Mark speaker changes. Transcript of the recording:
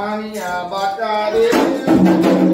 Speaker 1: আমি আবার